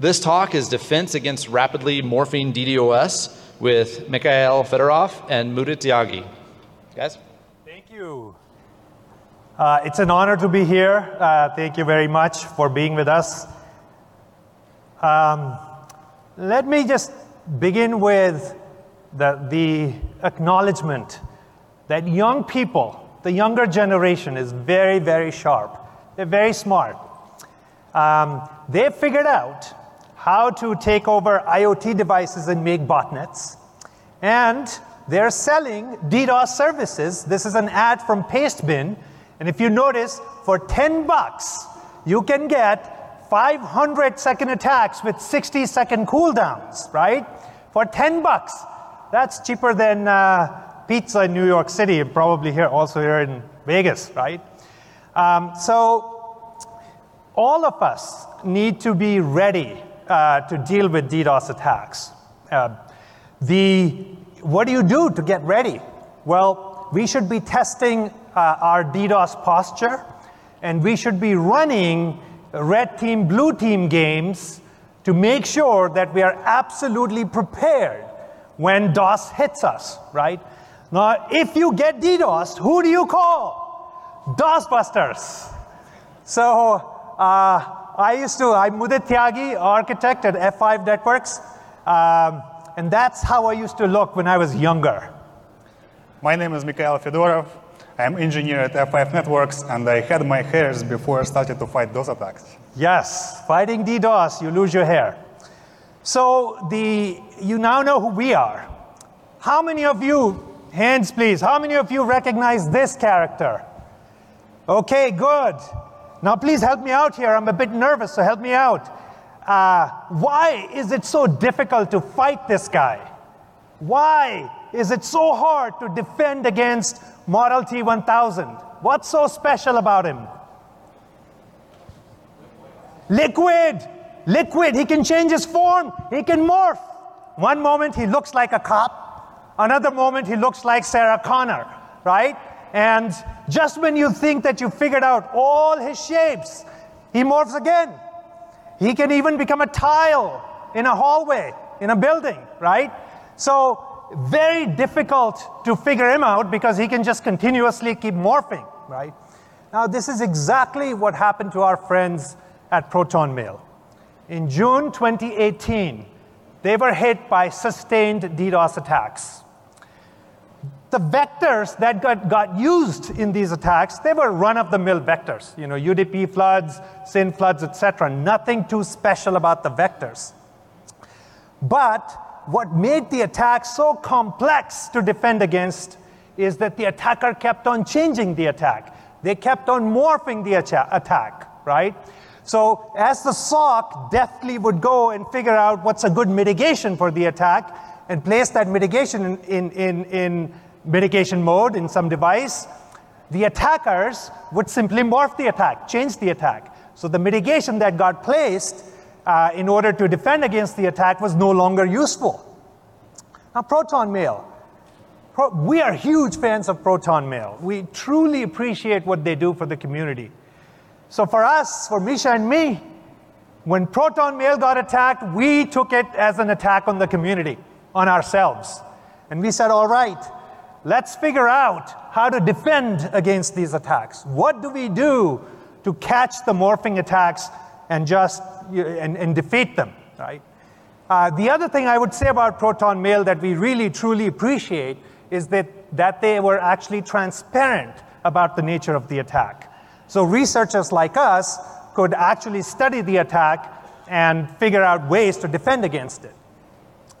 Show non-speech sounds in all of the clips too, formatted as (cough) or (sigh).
This talk is Defense Against Rapidly Morphing DDoS with Mikhail Fedorov and Mudit Tyagi. Guys? Thank you. Uh, it's an honor to be here. Uh, thank you very much for being with us. Um, let me just begin with the, the acknowledgement that young people, the younger generation, is very, very sharp. They're very smart. Um, they've figured out how to take over IoT devices and make botnets. And they're selling DDoS services. This is an ad from Pastebin. And if you notice, for 10 bucks, you can get 500 second attacks with 60 second cooldowns, right? For 10 bucks. That's cheaper than uh, pizza in New York City, and probably here, also here in Vegas, right? Um, so, all of us need to be ready uh, to deal with DDoS attacks. Uh, the, what do you do to get ready? Well, we should be testing uh, our DDoS posture, and we should be running red team, blue team games to make sure that we are absolutely prepared when DOS hits us, right? Now, if you get DDoS, who do you call? DOS busters. So, uh, I used to, I'm Mudit Tyagi, architect at F5 Networks, um, and that's how I used to look when I was younger. My name is Mikhail Fedorov. I'm engineer at F5 Networks, and I had my hairs before I started to fight those attacks. Yes, fighting DDoS, you lose your hair. So the, you now know who we are. How many of you, hands please, how many of you recognize this character? Okay, good. Now, please help me out here. I'm a bit nervous, so help me out. Uh, why is it so difficult to fight this guy? Why is it so hard to defend against Model T 1000? What's so special about him? Liquid! Liquid! He can change his form, he can morph. One moment he looks like a cop, another moment he looks like Sarah Connor, right? And just when you think that you figured out all his shapes, he morphs again. He can even become a tile in a hallway, in a building, right? So, very difficult to figure him out because he can just continuously keep morphing, right? Now, this is exactly what happened to our friends at Proton Mail. In June 2018, they were hit by sustained DDoS attacks the vectors that got, got used in these attacks, they were run-of-the-mill vectors. You know, UDP floods, SYN floods, etc. Nothing too special about the vectors. But what made the attack so complex to defend against is that the attacker kept on changing the attack. They kept on morphing the attack, right? So as the SOC deftly would go and figure out what's a good mitigation for the attack and place that mitigation in, in, in, in mitigation mode in some device, the attackers would simply morph the attack, change the attack. So the mitigation that got placed uh, in order to defend against the attack was no longer useful. Now, Proton Mail. Pro we are huge fans of Proton Mail. We truly appreciate what they do for the community. So for us, for Misha and me, when Proton Mail got attacked, we took it as an attack on the community, on ourselves. And we said, all right, let's figure out how to defend against these attacks. What do we do to catch the morphing attacks and just and, and defeat them, right? Uh, the other thing I would say about Proton Mail that we really truly appreciate is that, that they were actually transparent about the nature of the attack. So researchers like us could actually study the attack and figure out ways to defend against it.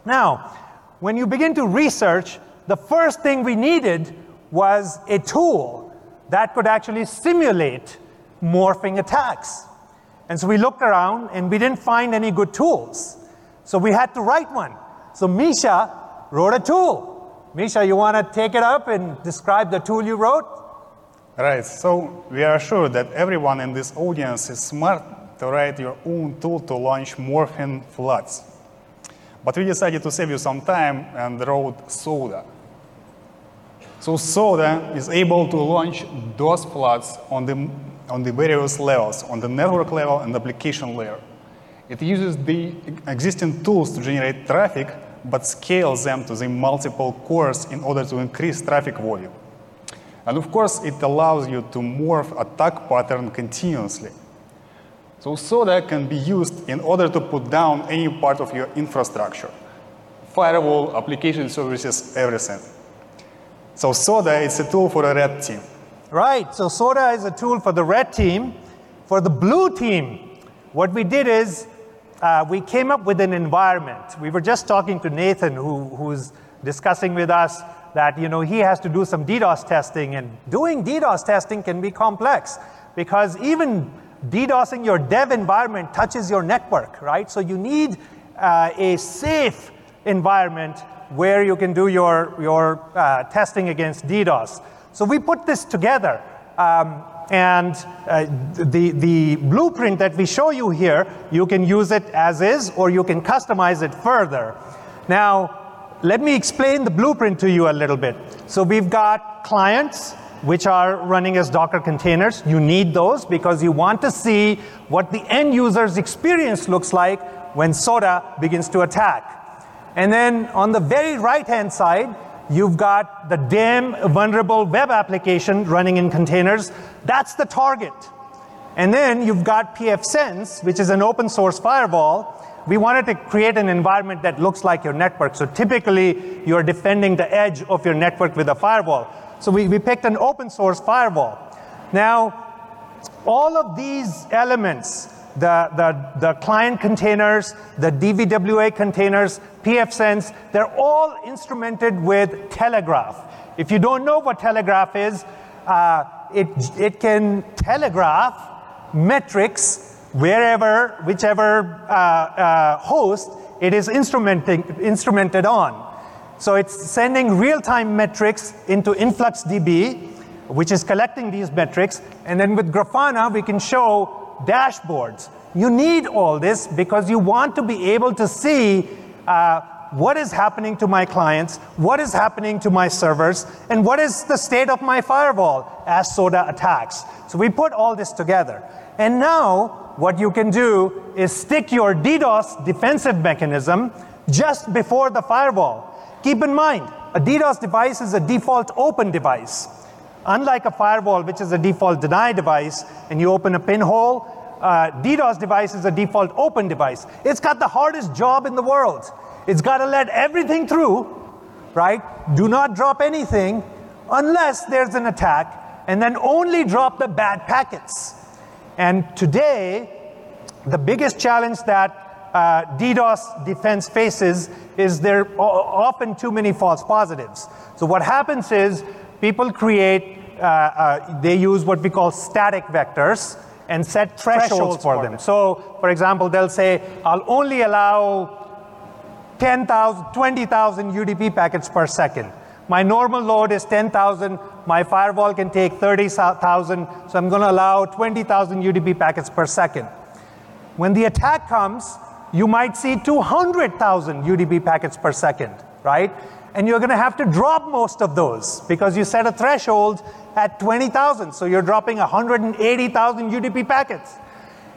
Now, when you begin to research, the first thing we needed was a tool that could actually simulate morphing attacks. And so we looked around and we didn't find any good tools. So we had to write one. So Misha wrote a tool. Misha, you want to take it up and describe the tool you wrote? Right. So we are sure that everyone in this audience is smart to write your own tool to launch morphing floods. But we decided to save you some time and wrote Soda. So Soda is able to launch DOS floods on the, on the various levels, on the network level and application layer. It uses the existing tools to generate traffic, but scales them to the multiple cores in order to increase traffic volume. And of course, it allows you to morph attack pattern continuously. So SODA can be used in order to put down any part of your infrastructure. Firewall, application services, everything. So SODA is a tool for the red team. Right, so SODA is a tool for the red team. For the blue team, what we did is uh, we came up with an environment. We were just talking to Nathan, who, who's discussing with us that you know, he has to do some DDoS testing, and doing DDoS testing can be complex because even DDoSing your dev environment touches your network, right? So you need uh, a safe environment where you can do your, your uh, testing against DDoS. So we put this together. Um, and uh, the, the blueprint that we show you here, you can use it as is or you can customize it further. Now, let me explain the blueprint to you a little bit. So we've got clients which are running as Docker containers. You need those because you want to see what the end user's experience looks like when SODA begins to attack. And then on the very right-hand side, You've got the Damn vulnerable web application running in containers. That's the target. And then you've got pfSense, which is an open source firewall. We wanted to create an environment that looks like your network. So typically, you're defending the edge of your network with a firewall. So we, we picked an open source firewall. Now, all of these elements the, the, the client containers, the DVWA containers, pfSense, they're all instrumented with Telegraf. If you don't know what Telegraf is, uh, it, it can telegraph metrics wherever, whichever uh, uh, host it is instrumenting, instrumented on. So it's sending real-time metrics into InfluxDB, which is collecting these metrics, and then with Grafana we can show dashboards. You need all this because you want to be able to see uh, what is happening to my clients, what is happening to my servers, and what is the state of my firewall as SODA attacks. So we put all this together. And now, what you can do is stick your DDoS defensive mechanism just before the firewall. Keep in mind, a DDoS device is a default open device. Unlike a firewall, which is a default deny device, and you open a pinhole, uh, DDoS device is a default open device. It's got the hardest job in the world. It's got to let everything through, right? Do not drop anything unless there's an attack, and then only drop the bad packets. And today, the biggest challenge that uh, DDoS defense faces is there are often too many false positives. So what happens is people create, uh, uh, they use what we call static vectors and set thresholds, thresholds for, for them. them. So, for example, they'll say, I'll only allow 10,000, 20,000 UDP packets per second. My normal load is 10,000. My firewall can take 30,000, so I'm going to allow 20,000 UDP packets per second. When the attack comes, you might see 200,000 UDP packets per second, right? And you're going to have to drop most of those because you set a threshold at 20,000. So you're dropping 180,000 UDP packets.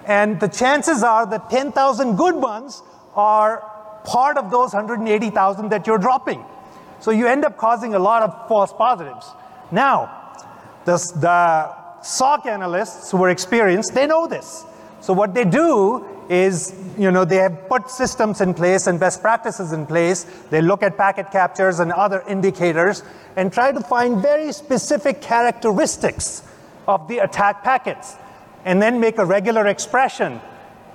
And the chances are that 10,000 good ones are part of those 180,000 that you're dropping. So you end up causing a lot of false positives. Now, the, the SOC analysts who are experienced, they know this. So what they do is, you know, they have put systems in place and best practices in place. They look at packet captures and other indicators and try to find very specific characteristics of the attack packets and then make a regular expression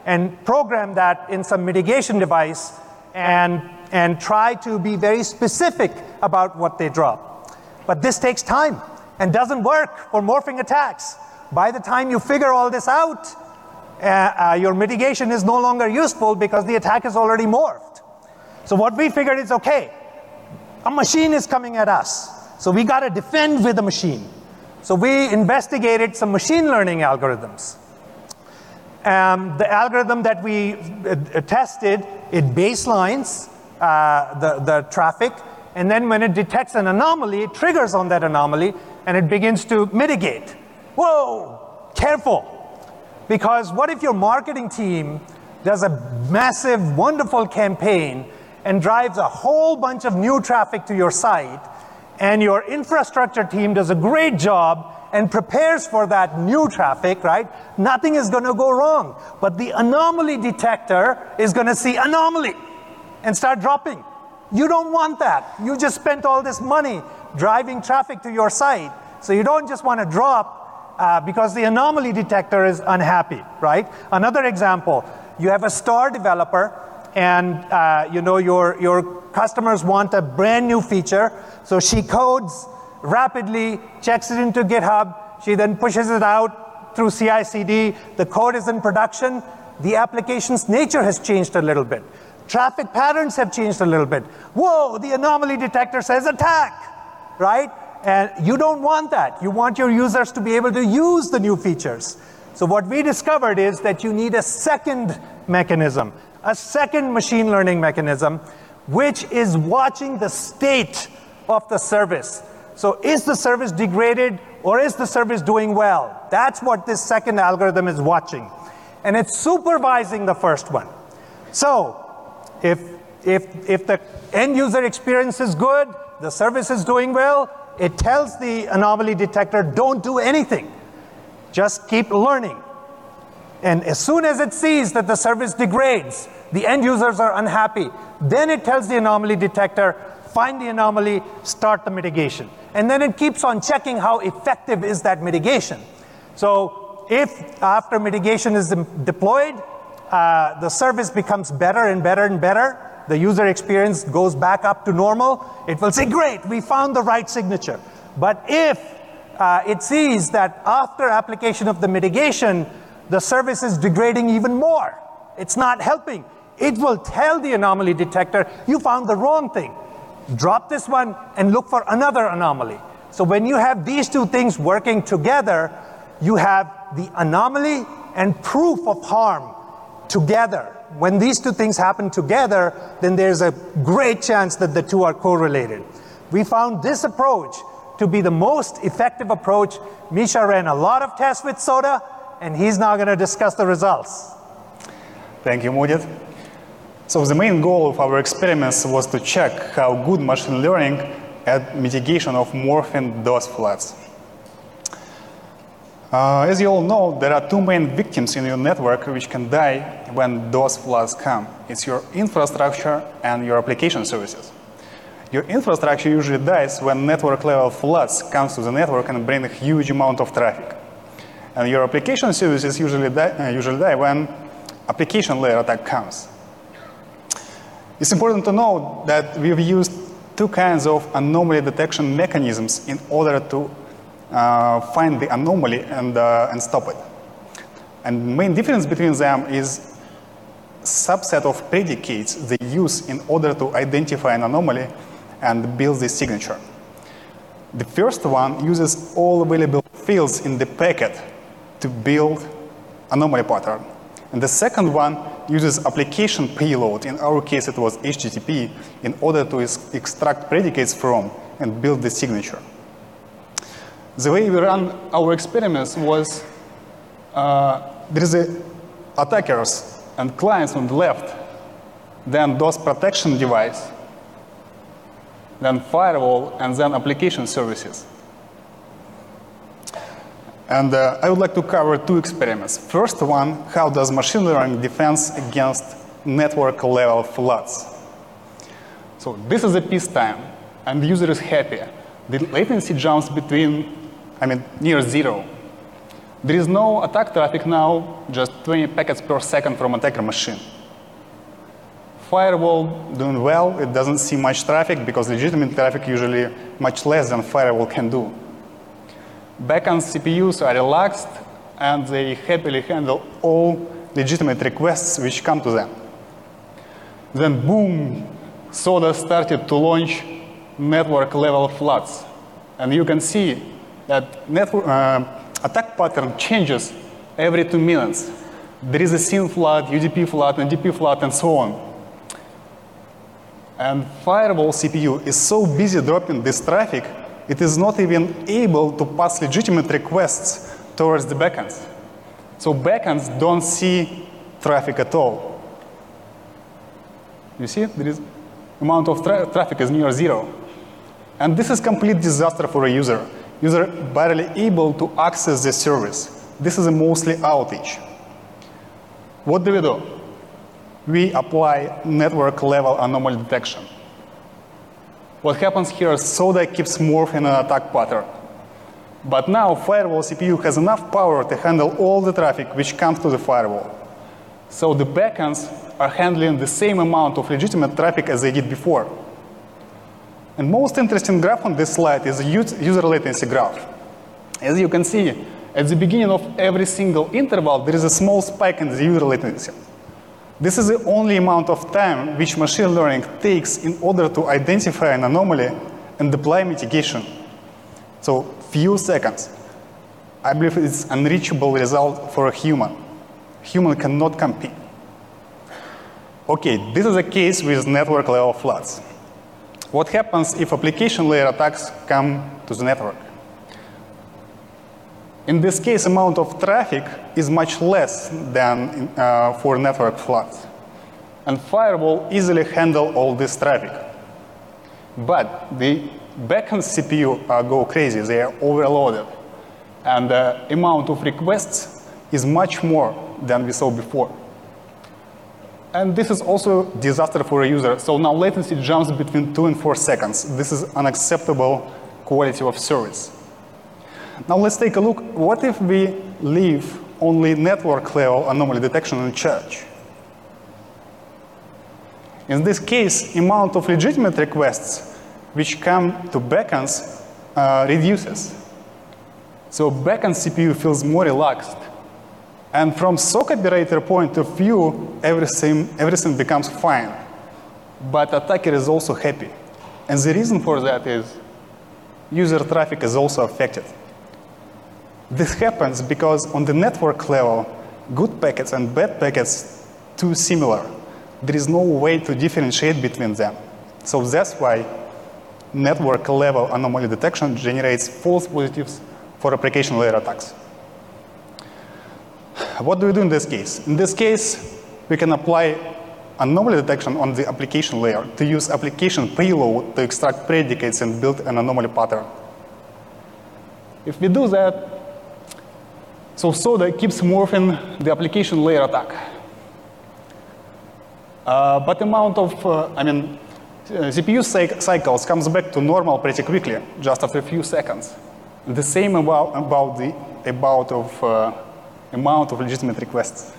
and program that in some mitigation device and, and try to be very specific about what they drop. But this takes time and doesn't work for morphing attacks. By the time you figure all this out, uh, uh, your mitigation is no longer useful because the attack is already morphed. So what we figured is, okay, a machine is coming at us. So we got to defend with a machine. So we investigated some machine learning algorithms. Um, the algorithm that we uh, tested, it baselines uh, the, the traffic, and then when it detects an anomaly, it triggers on that anomaly, and it begins to mitigate. Whoa, careful. Because what if your marketing team does a massive, wonderful campaign and drives a whole bunch of new traffic to your site, and your infrastructure team does a great job and prepares for that new traffic, right? Nothing is going to go wrong. But the anomaly detector is going to see anomaly and start dropping. You don't want that. You just spent all this money driving traffic to your site. So you don't just want to drop uh, because the anomaly detector is unhappy, right? Another example, you have a star developer and uh, you know your, your customers want a brand new feature. So she codes rapidly, checks it into GitHub, she then pushes it out through CI CD, the code is in production, the application's nature has changed a little bit. Traffic patterns have changed a little bit. Whoa, the anomaly detector says attack, right? And you don't want that. You want your users to be able to use the new features. So what we discovered is that you need a second mechanism, a second machine learning mechanism, which is watching the state of the service. So is the service degraded or is the service doing well? That's what this second algorithm is watching. And it's supervising the first one. So if, if, if the end user experience is good, the service is doing well, it tells the anomaly detector, don't do anything. Just keep learning. And as soon as it sees that the service degrades, the end users are unhappy, then it tells the anomaly detector, find the anomaly, start the mitigation. And then it keeps on checking how effective is that mitigation. So if after mitigation is deployed, uh, the service becomes better and better and better, the user experience goes back up to normal, it will say, great, we found the right signature. But if uh, it sees that after application of the mitigation, the service is degrading even more, it's not helping, it will tell the anomaly detector, you found the wrong thing. Drop this one and look for another anomaly. So when you have these two things working together, you have the anomaly and proof of harm together when these two things happen together, then there's a great chance that the two are correlated. We found this approach to be the most effective approach. Misha ran a lot of tests with soda, and he's now going to discuss the results. Thank you, Mudit. So the main goal of our experiments was to check how good machine learning at mitigation of morphing DOS floods. Uh, as you all know, there are two main victims in your network which can die when those floods come. It's your infrastructure and your application services. Your infrastructure usually dies when network level floods comes to the network and bring a huge amount of traffic. And your application services usually die, uh, usually die when application layer attack comes. It's important to know that we've used two kinds of anomaly detection mechanisms in order to find the anomaly and, uh, and stop it. And main difference between them is subset of predicates they use in order to identify an anomaly and build the signature. The first one uses all available fields in the packet to build anomaly pattern. And the second one uses application payload, in our case it was HTTP, in order to extract predicates from and build the signature. The way we ran our experiments was uh, there is a attackers and clients on the left, then DOS protection device, then firewall, and then application services. And uh, I would like to cover two experiments. First one, how does machine learning defense against network level floods? So this is a peacetime, and the user is happy. The latency jumps between I mean, near zero. There is no attack traffic now, just 20 packets per second from attacker machine. Firewall doing well, it doesn't see much traffic because legitimate traffic usually much less than firewall can do. Backend CPUs are relaxed and they happily handle all legitimate requests which come to them. Then boom, SODA started to launch network level floods. And you can see that network, uh, attack pattern changes every two minutes. There is a SYN flood, UDP flood, NDP flood, and so on. And firewall CPU is so busy dropping this traffic, it is not even able to pass legitimate requests towards the backends. So backends don't see traffic at all. You see, there is amount of tra traffic is near zero. And this is complete disaster for a user. User barely able to access the service. This is a mostly outage. What do we do? We apply network level anomaly detection. What happens here is Soda keeps morphing an attack pattern. But now firewall CPU has enough power to handle all the traffic which comes to the firewall. So the backends are handling the same amount of legitimate traffic as they did before. And most interesting graph on this slide is the user latency graph. As you can see, at the beginning of every single interval, there is a small spike in the user latency. This is the only amount of time which machine learning takes in order to identify an anomaly and deploy mitigation. So few seconds. I believe it's unreachable result for a human. Human cannot compete. Okay, this is a case with network level floods. What happens if application layer attacks come to the network? In this case, amount of traffic is much less than uh, for network floods. And firewall easily handle all this traffic. But the backend CPU uh, go crazy, they are overloaded. And the amount of requests is much more than we saw before. And this is also disaster for a user. So now latency jumps between two and four seconds. This is unacceptable quality of service. Now let's take a look. What if we leave only network level anomaly detection in charge? In this case, amount of legitimate requests which come to backends uh, reduces. So backend CPU feels more relaxed and from SOC operator point of view, everything, everything becomes fine. But attacker is also happy. And the reason for that is user traffic is also affected. This happens because on the network level, good packets and bad packets too similar. There is no way to differentiate between them. So that's why network level anomaly detection generates false positives for application layer attacks. What do we do in this case? In this case, we can apply anomaly detection on the application layer to use application payload to extract predicates and build an anomaly pattern. If we do that, so Soda keeps morphing the application layer attack. Uh, but amount of, uh, I mean, uh, CPU cycles comes back to normal pretty quickly, just after a few seconds. The same about, about the about of uh, amount of legitimate requests.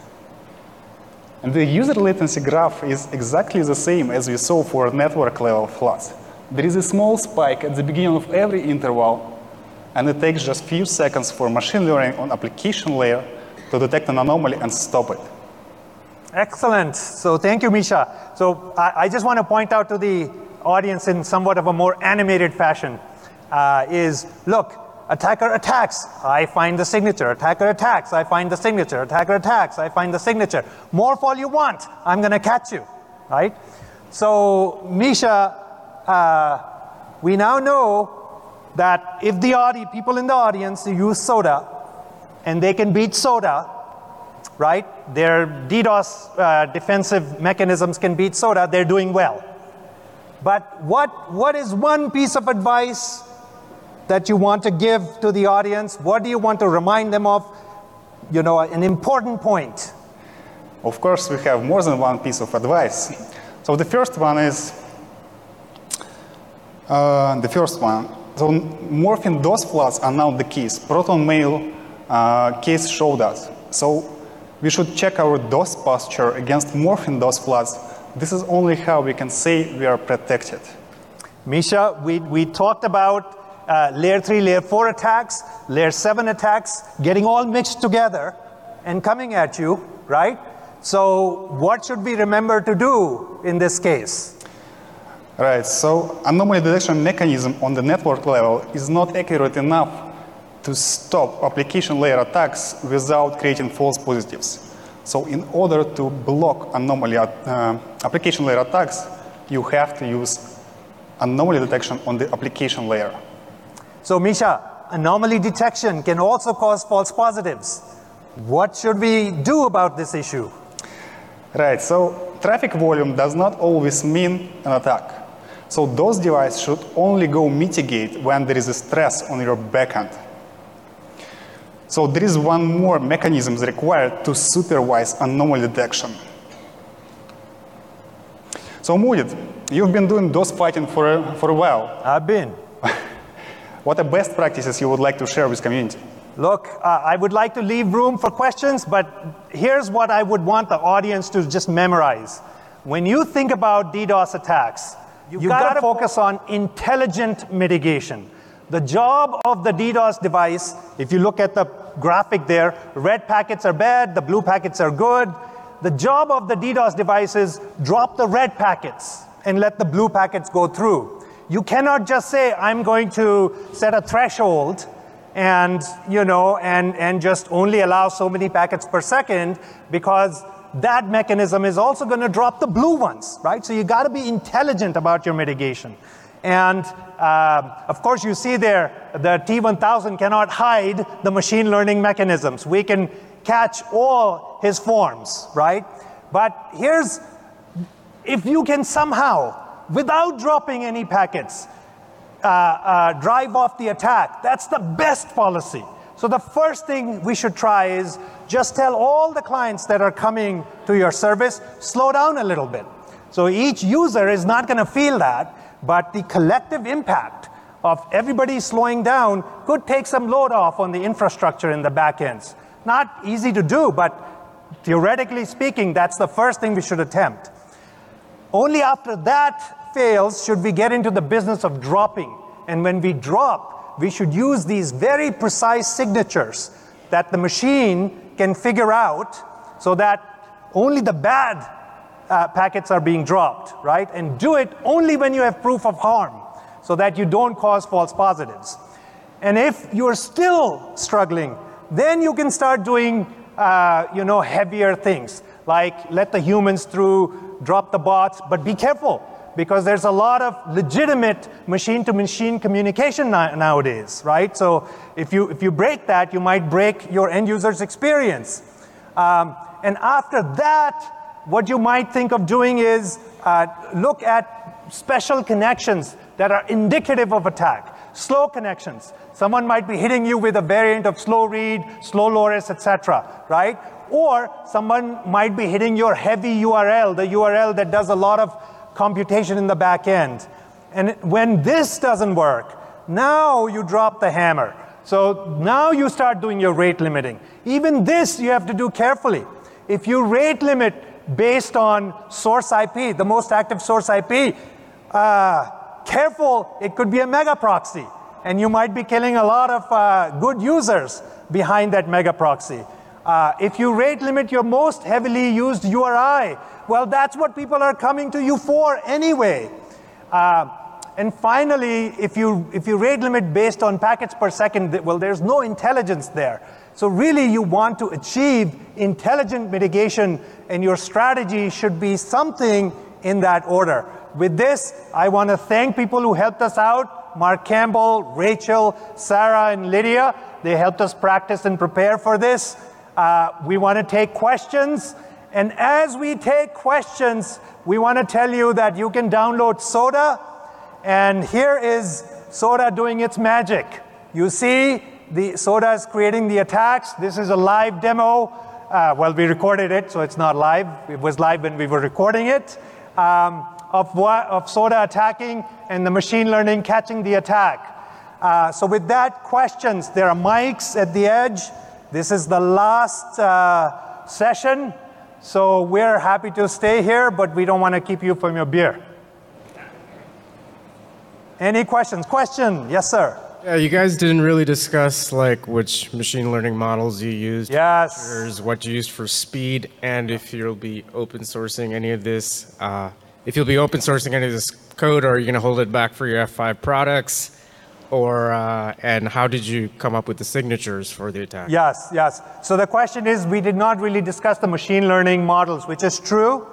And the user latency graph is exactly the same as we saw for network level floods. There is a small spike at the beginning of every interval, and it takes just few seconds for machine learning on application layer to detect an anomaly and stop it. Excellent. So thank you, Misha. So I, I just want to point out to the audience in somewhat of a more animated fashion uh, is, look, Attacker attacks, I find the signature. Attacker attacks, I find the signature. Attacker attacks, I find the signature. Morph all you want, I'm going to catch you, right? So, Misha, uh, we now know that if the people in the audience use soda and they can beat soda, right? Their DDoS uh, defensive mechanisms can beat soda, they're doing well. But what, what is one piece of advice that you want to give to the audience? What do you want to remind them of? You know, an important point. Of course, we have more than one piece of advice. So the first one is uh, the first one. So morphing DOS floods are now the keys. Proton Mail uh, case showed us. So we should check our DOS posture against morphing DOS floods. This is only how we can say we are protected. Misha, we, we talked about uh, layer 3, layer 4 attacks, layer 7 attacks, getting all mixed together and coming at you, right? So what should we remember to do in this case? Right, so anomaly detection mechanism on the network level is not accurate enough to stop application layer attacks without creating false positives. So in order to block anomaly uh, application layer attacks, you have to use anomaly detection on the application layer. So Misha, anomaly detection can also cause false positives. What should we do about this issue? Right, so traffic volume does not always mean an attack. So those devices should only go mitigate when there is a stress on your backend. So there is one more mechanism required to supervise anomaly detection. So Mudit, you've been doing DOS fighting for a, for a while. I've been. (laughs) What are best practices you would like to share with community? Look, uh, I would like to leave room for questions, but here's what I would want the audience to just memorize. When you think about DDoS attacks, you've, you've got to focus on intelligent mitigation. The job of the DDoS device, if you look at the graphic there, red packets are bad, the blue packets are good. The job of the DDoS device is drop the red packets and let the blue packets go through. You cannot just say, I'm going to set a threshold and, you know, and, and just only allow so many packets per second because that mechanism is also going to drop the blue ones, right? So you got to be intelligent about your mitigation. And uh, of course, you see there, the T1000 cannot hide the machine learning mechanisms. We can catch all his forms, right? But here's, if you can somehow, without dropping any packets, uh, uh, drive off the attack, that's the best policy. So the first thing we should try is just tell all the clients that are coming to your service, slow down a little bit. So each user is not going to feel that, but the collective impact of everybody slowing down could take some load off on the infrastructure in the back ends. Not easy to do, but theoretically speaking, that's the first thing we should attempt. Only after that fails should we get into the business of dropping. And when we drop, we should use these very precise signatures that the machine can figure out so that only the bad uh, packets are being dropped, right? And do it only when you have proof of harm so that you don't cause false positives. And if you're still struggling, then you can start doing uh, you know, heavier things, like let the humans through, drop the bots, but be careful because there's a lot of legitimate machine-to-machine communication nowadays, right? So if you, if you break that, you might break your end user's experience. Um, and after that, what you might think of doing is uh, look at special connections that are indicative of attack. Slow connections. Someone might be hitting you with a variant of slow read, Slowloris, etc., right? Or someone might be hitting your heavy URL, the URL that does a lot of computation in the back end. And when this doesn't work, now you drop the hammer. So now you start doing your rate limiting. Even this you have to do carefully. If you rate limit based on source IP, the most active source IP, uh, careful, it could be a mega proxy. And you might be killing a lot of uh, good users behind that mega proxy. Uh, if you rate limit your most heavily used URI, well, that's what people are coming to you for anyway. Uh, and finally, if you, if you rate limit based on packets per second, well, there's no intelligence there. So really, you want to achieve intelligent mitigation, and your strategy should be something in that order. With this, I want to thank people who helped us out, Mark Campbell, Rachel, Sarah, and Lydia. They helped us practice and prepare for this. Uh, we want to take questions. And as we take questions, we want to tell you that you can download Soda. And here is Soda doing its magic. You see, the Soda is creating the attacks. This is a live demo. Uh, well, we recorded it, so it's not live. It was live when we were recording it. Um, of, what, of Soda attacking and the machine learning catching the attack. Uh, so with that, questions. There are mics at the edge. This is the last uh, session. So we're happy to stay here, but we don't want to keep you from your beer. Any questions? Question? Yes, sir. Yeah, you guys didn't really discuss like which machine learning models you used. Yes. What you used for speed, and if you'll be open sourcing any of this. Uh, if you'll be open sourcing any of this code, or are you going to hold it back for your F5 products? Or, uh, and how did you come up with the signatures for the attack? Yes, yes. So the question is, we did not really discuss the machine learning models, which is true.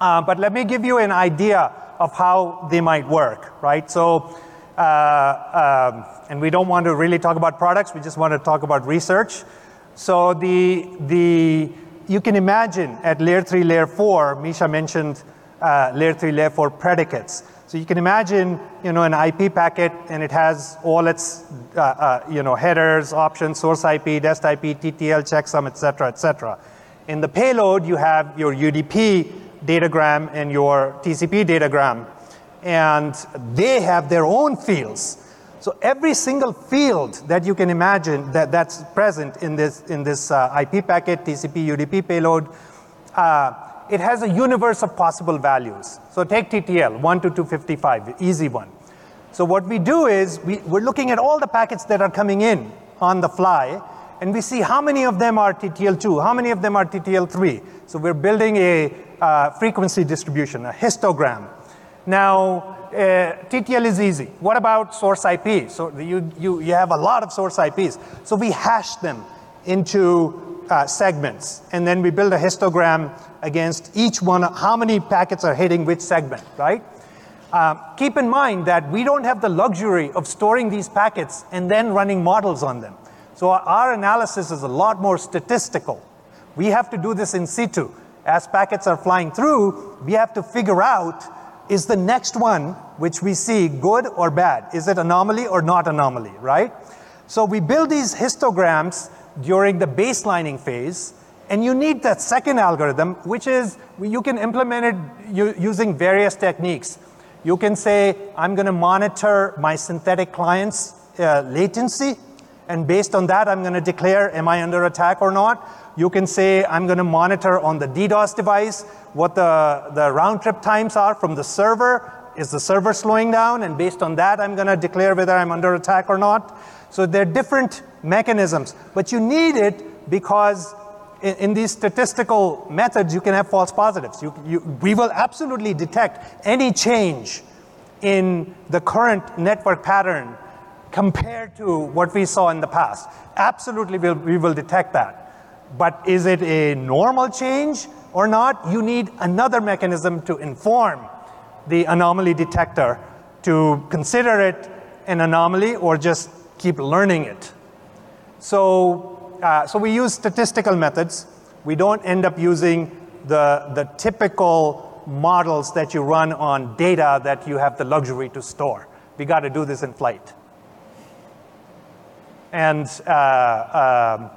Uh, but let me give you an idea of how they might work, right? So, uh, um, and we don't want to really talk about products, we just want to talk about research. So the, the you can imagine at layer 3, layer 4, Misha mentioned uh, layer 3, layer 4 predicates. So you can imagine, you know, an IP packet and it has all its, uh, uh, you know, headers, options, source IP, dest IP, TTL, checksum, et cetera, et cetera. In the payload, you have your UDP datagram and your TCP datagram, and they have their own fields. So every single field that you can imagine that, that's present in this, in this uh, IP packet, TCP, UDP payload, uh, it has a universe of possible values. So take TTL, 1 to 255, easy one. So what we do is we, we're looking at all the packets that are coming in on the fly, and we see how many of them are TTL2, how many of them are TTL3. So we're building a uh, frequency distribution, a histogram. Now, uh, TTL is easy. What about source IP? So you, you, you have a lot of source IPs. So we hash them into uh, segments, and then we build a histogram against each one, how many packets are hitting which segment, right? Uh, keep in mind that we don't have the luxury of storing these packets and then running models on them. So our analysis is a lot more statistical. We have to do this in situ. As packets are flying through, we have to figure out is the next one which we see good or bad? Is it anomaly or not anomaly, right? So we build these histograms during the baselining phase, and you need that second algorithm, which is you can implement it using various techniques. You can say, I'm going to monitor my synthetic client's uh, latency, and based on that, I'm going to declare, am I under attack or not? You can say, I'm going to monitor on the DDoS device what the, the round trip times are from the server. Is the server slowing down? And based on that, I'm going to declare whether I'm under attack or not. So there are different mechanisms, but you need it because in, in these statistical methods, you can have false positives. You, you, we will absolutely detect any change in the current network pattern compared to what we saw in the past. Absolutely, we'll, we will detect that. But is it a normal change or not? You need another mechanism to inform the anomaly detector to consider it an anomaly or just keep learning it. So, uh, so we use statistical methods. We don't end up using the, the typical models that you run on data that you have the luxury to store. We got to do this in flight. And uh, um,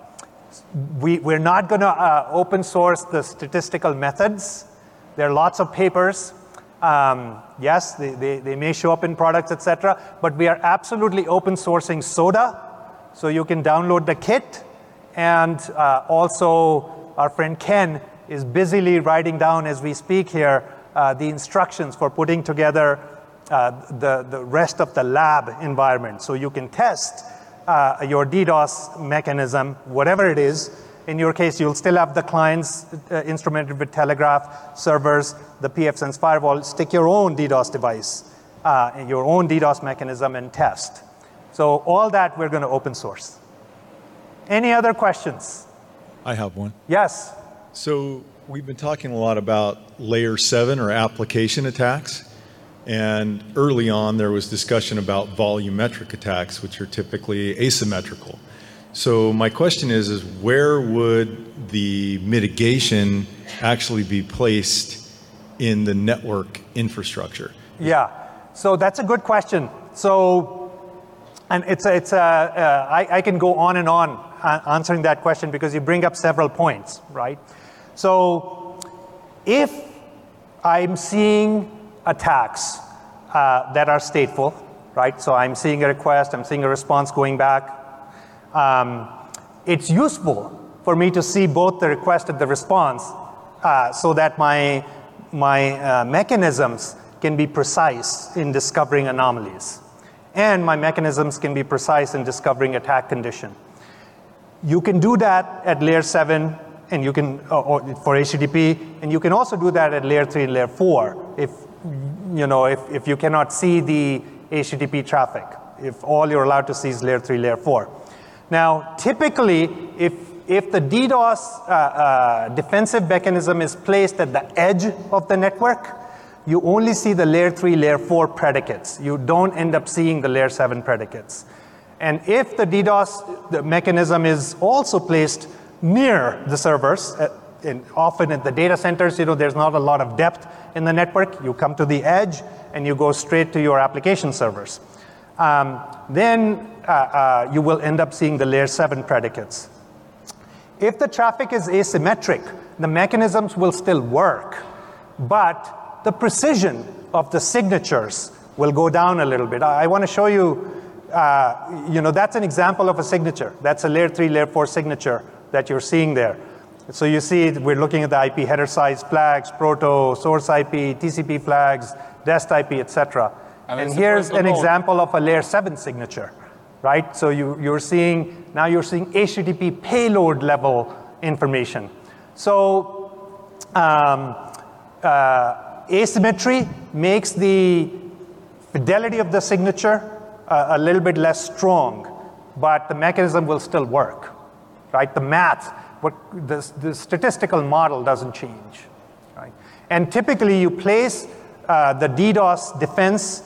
we, we're not going to uh, open source the statistical methods. There are lots of papers. Um, yes, they, they, they, may show up in products, etc. But we are absolutely open sourcing Soda, so you can download the kit. And uh, also, our friend Ken is busily writing down as we speak here uh, the instructions for putting together uh, the, the rest of the lab environment. So you can test uh, your DDoS mechanism, whatever it is. In your case, you'll still have the clients uh, instrumented with Telegraf servers, the pfSense firewall. Stick your own DDoS device, uh, your own DDoS mechanism, and test. So all that we're going to open source. Any other questions? I have one. Yes. So we've been talking a lot about layer seven or application attacks. And early on, there was discussion about volumetric attacks, which are typically asymmetrical. So my question is, is where would the mitigation actually be placed in the network infrastructure? Yeah, so that's a good question. So, and it's a, it's a, uh, I, I can go on and on uh, answering that question because you bring up several points, right? So, if I'm seeing attacks uh, that are stateful, right? So I'm seeing a request, I'm seeing a response going back. Um, it's useful for me to see both the request and the response uh, so that my, my uh, mechanisms can be precise in discovering anomalies. And my mechanisms can be precise in discovering attack condition. You can do that at layer 7 and you can, or for HTTP, and you can also do that at layer 3 and layer 4 if you know, if, if you cannot see the HTTP traffic, if all you're allowed to see is layer 3, layer 4. Now, typically, if, if the DDoS uh, uh, defensive mechanism is placed at the edge of the network, you only see the layer 3, layer 4 predicates. You don't end up seeing the layer 7 predicates. And if the DDoS mechanism is also placed near the servers, uh, in, often in the data centers, you know, there's not a lot of depth in the network. You come to the edge and you go straight to your application servers. Um, then uh, uh, you will end up seeing the layer 7 predicates. If the traffic is asymmetric, the mechanisms will still work, but the precision of the signatures will go down a little bit. I, I want to show you, uh, you know, that's an example of a signature. That's a layer 3, layer 4 signature that you're seeing there. So you see we're looking at the IP header size flags, proto, source IP, TCP flags, dest IP, etc. And And here's an example of a layer 7 signature, right? So you, you're seeing, now you're seeing HTTP payload level information. So um, uh, asymmetry makes the fidelity of the signature uh, a little bit less strong, but the mechanism will still work, right? The math, what, the, the statistical model doesn't change, right? And typically you place uh, the DDoS defense,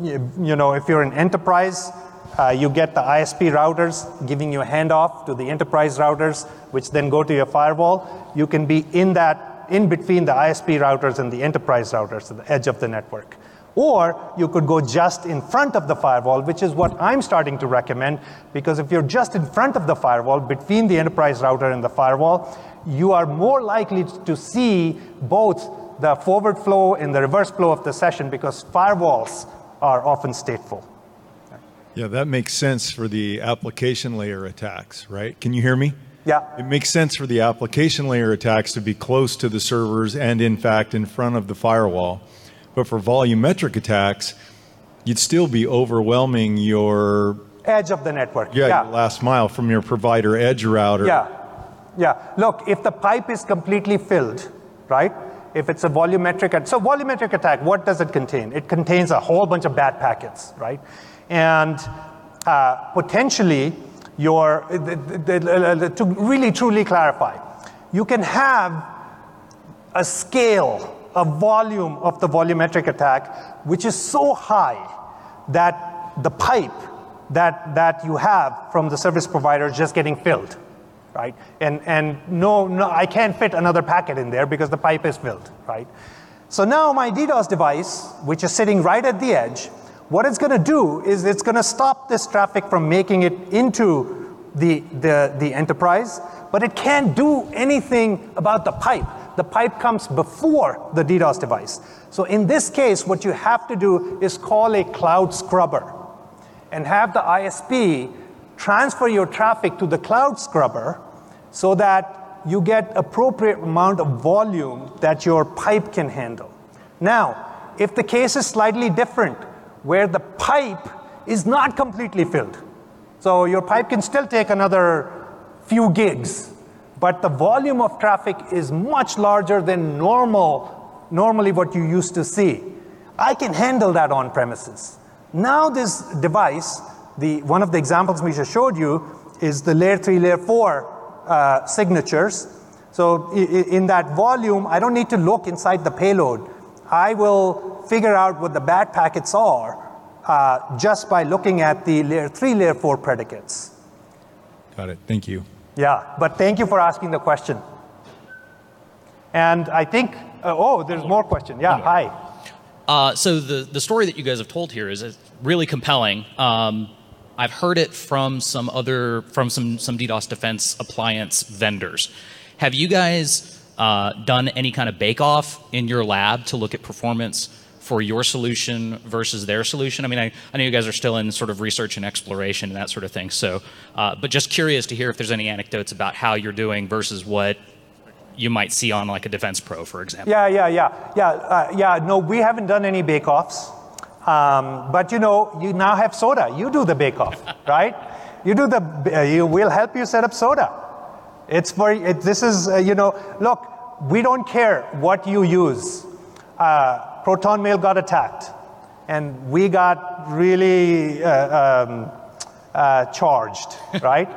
you, you know, if you're an enterprise, uh, you get the ISP routers giving you a handoff to the enterprise routers, which then go to your firewall. You can be in that, in between the ISP routers and the enterprise routers at the edge of the network. Or you could go just in front of the firewall, which is what I'm starting to recommend, because if you're just in front of the firewall, between the enterprise router and the firewall, you are more likely to see both the forward flow and the reverse flow of the session because firewalls are often stateful. Yeah, that makes sense for the application layer attacks, right? Can you hear me? Yeah. It makes sense for the application layer attacks to be close to the servers and, in fact, in front of the firewall. But for volumetric attacks, you'd still be overwhelming your Edge of the network. yeah, yeah. last mile from your provider edge router. Yeah, yeah. Look, if the pipe is completely filled, right? If it's a volumetric, so volumetric attack, what does it contain? It contains a whole bunch of bad packets, right? And uh, potentially, your the, the- to really truly clarify, you can have a scale, a volume of the volumetric attack, which is so high that the pipe that, that you have from the service provider is just getting filled, right? And, and no, no, I can't fit another packet in there because the pipe is filled, right? So now my DDoS device, which is sitting right at the edge, what it's going to do is it's going to stop this traffic from making it into the, the, the enterprise, but it can't do anything about the pipe. The pipe comes before the DDoS device. So in this case, what you have to do is call a cloud scrubber and have the ISP transfer your traffic to the cloud scrubber so that you get appropriate amount of volume that your pipe can handle. Now, if the case is slightly different, where the pipe is not completely filled, so your pipe can still take another few gigs, but the volume of traffic is much larger than normal, normally what you used to see. I can handle that on premises. Now this device, the, one of the examples Misha showed you is the layer 3, layer 4 uh, signatures. So in that volume, I don't need to look inside the payload. I will figure out what the bad packets are uh, just by looking at the layer 3, layer 4 predicates. Got it. Thank you. Yeah, but thank you for asking the question. And I think, uh, oh, there's more question. Yeah, hi. Uh, so the the story that you guys have told here is really compelling. Um, I've heard it from some other from some some DDoS defense appliance vendors. Have you guys uh, done any kind of bake off in your lab to look at performance for your solution versus their solution? I mean, I, I know you guys are still in sort of research and exploration and that sort of thing. So, uh, but just curious to hear if there's any anecdotes about how you're doing versus what you might see on like a DefensePro, for example. Yeah, yeah, yeah, yeah, uh, yeah. No, we haven't done any bake-offs, um, but you know, you now have SODA. You do the bake-off, (laughs) right? You do the. Uh, you will help you set up SODA. It's for it, this is uh, you know. Look, we don't care what you use. Uh, ProtonMail got attacked, and we got really uh, um, uh, charged, (laughs) right?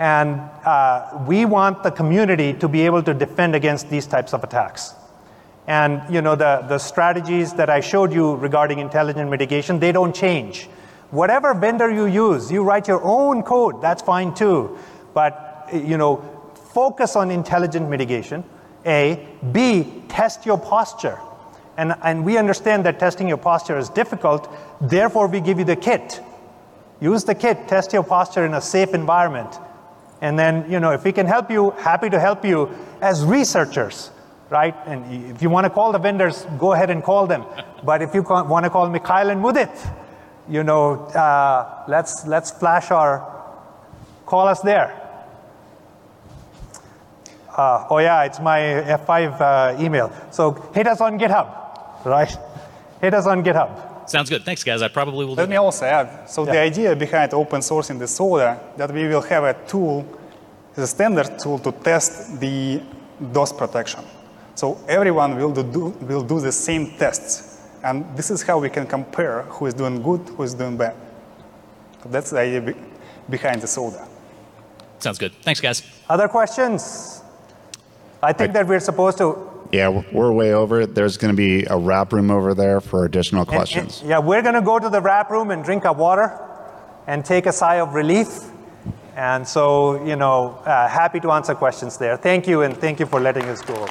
and uh, we want the community to be able to defend against these types of attacks. And you know the, the strategies that I showed you regarding intelligent mitigation, they don't change. Whatever vendor you use, you write your own code, that's fine too. But you know, focus on intelligent mitigation A. B. Test your posture. And, and we understand that testing your posture is difficult, therefore, we give you the kit. Use the kit, test your posture in a safe environment. And then, you know, if we can help you, happy to help you as researchers, right? And if you want to call the vendors, go ahead and call them. but if you want to call Mikhail and Mudit, you know, uh, let's, let's flash our, call us there. Uh, oh yeah, it's my F5 uh, email. So hit us on GitHub, right? Hit us on GitHub. Sounds good. Thanks, guys. I probably will do Let me that. also add, so the idea behind open sourcing the SODA that we will have a tool, a standard tool to test the DOS protection. So everyone will do, will do the same tests. And this is how we can compare who is doing good, who is doing bad. That's the idea be- behind the SODA. Sounds good. Thanks, guys. Other questions? I think that we're supposed to Yeah, we're way over. It. There's going to be a wrap room over there for additional And- and- questions. yeah, we're going to go to the wrap room and drink our water and take a sigh of relief. And so, you know, uh, happy to answer questions there. Thank you, and thank you for letting us go.